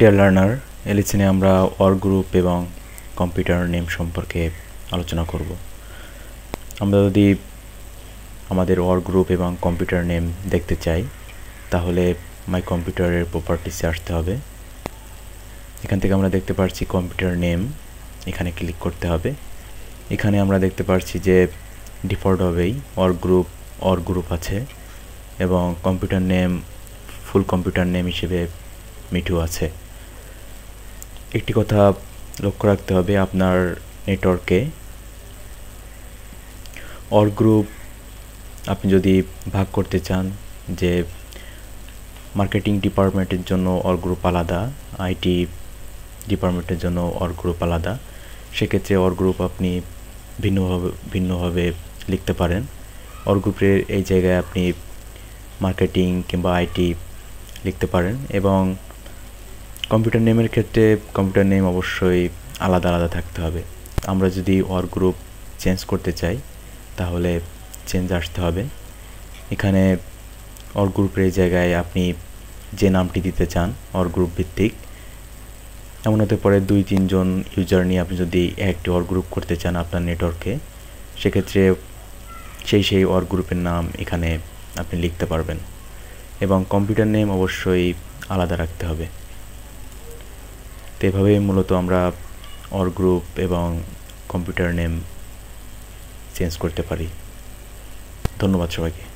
Deer learner এলিসেনে আমরা or group এবং কম্পিউটার নেম সম্পর্কে আলোচনা করব। আমরা যদি আমাদের অর গ্রুপ এবং কম্পিউটার নেম দেখতে চাই, তাহলে মাই কম্পিউটারের প্রপার্টিসে আসতে হবে। এখান থেকে আমরা দেখতে পাচ্ছি কম্পিউটার নেম এখানে ক্লিক করতে হবে। এখানে আমরা দেখতে পাচ্ছি যে ডিফল্টভাবেই অর গ্রুপ অর গ্রুপ আছে এবং computer name full computer name হিসেবে মিঠু আছে। একটি কথা লক্ষ্য রাখতে হবে আপনার নেটওয়ার্কে। অর গ্রুপ আপনি যদি ভাগ করতে চান যে মার্কেটিং ডিপার্টমেন্টের জন্য অর গ্রুপ আলাদা, আইটি ডিপার্টমেন্টের জন্য অর গ্রুপ আলাদা, সেক্ষেত্রে অর গ্রুপ আপনি ভিন্নভাবে ভিন্নভাবে লিখতে পারেন। অর গ্রুপের এই জায়গায় আপনি মার্কেটিং কিংবা আইটি লিখতে পারেন এবং কম্পিউটার নেমের ক্ষেত্রে কম্পিউটার নেম অবশ্যই আলাদা আলাদা থাকতে হবে। আমরা যদি অর গ্রুপ চেঞ্জ করতে চাই, তাহলে চেঞ্জ আসতে হবে। এখানে অর গ্রুপের এই জায়গায় আপনি যে নামটি দিতে চান অর গ্রুপ ভিত্তিক, এমন হতে পারে দুই তিনজন ইউজার নিয়ে আপনি যদি একটি অর গ্রুপ করতে চান আপনার নেটওয়ার্কে সেক্ষেত্রে সেই সেই অর গ্রুপের নাম এখানে আপনি লিখতে পারবেন। এবং কম্পিউটার নেম অবশ্যই আলাদা রাখতে হবে। তো এভাবেই মূলত আমরা অর গ্রুপ এবং কম্পিউটার নেম চেঞ্জ করতে পারি। ধন্যবাদ সবাইকে।